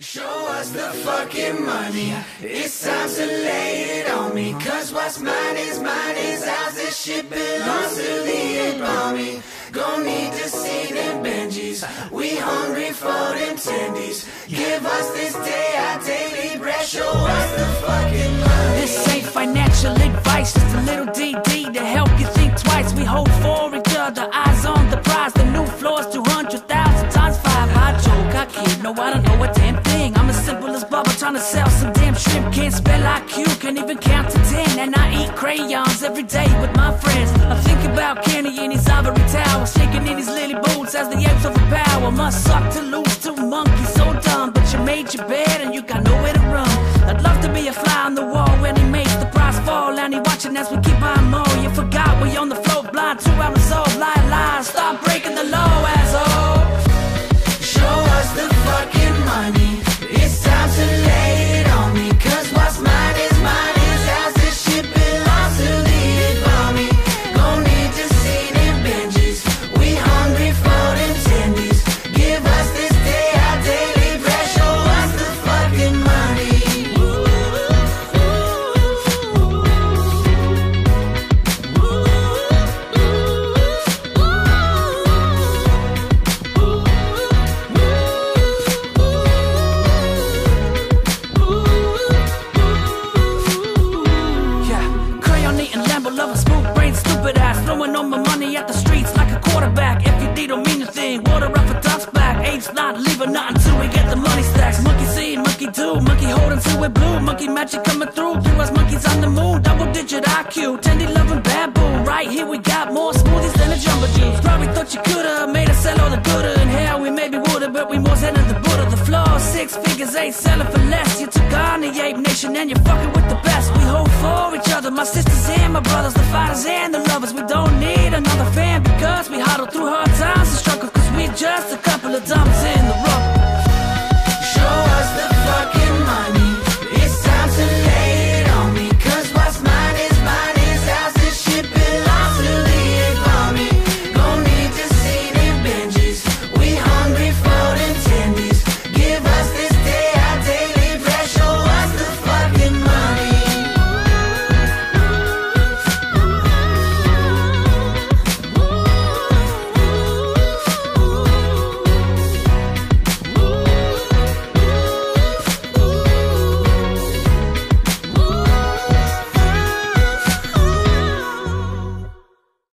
Show us the fucking money. It's time to lay it on me. Cause what's mine is mine is ours. This shit belongs to the army. Gon' need to see them Benjis. We hungry for them tendies. Give us this day our daily bread. Show us the fucking money. This ain't financial advice, just a little some damn shrimp. Can't spell IQ, can't even count to 10. And I eat crayons every day with my friends. I think about Kenny in his ivory tower, shaking in his lily boots as the apes overpower. Must suck to lose to monkeys, so dumb. But you made your bed and you got nowhere to run. I'd love to be a fly on the wall when he makes the prize fall. And he watching as we keep buying more. You forgot we on the float blind, two hours old. Lie, lie, stupid ass. Throwing all my money at the streets like a quarterback. You don't mean a thing, water up a duck's back. Apes not leaving nothing till we get the money stacks. Monkey see, monkey do, monkey holding to it blue. Monkey magic coming through, through us monkeys on the moon. Double digit IQ, tendy loving bamboo. Right here we got more smoothies than a Jamba Juice. Probably thought you coulda made us sell all the gooder. In hell we maybe woulda, but we more than the Buddha. The floor six figures ain't selling for less. You took on the ape nation and you're fucking with the best. My brothers, the fighters and the lovers. We don't need another fan because we huddle through hard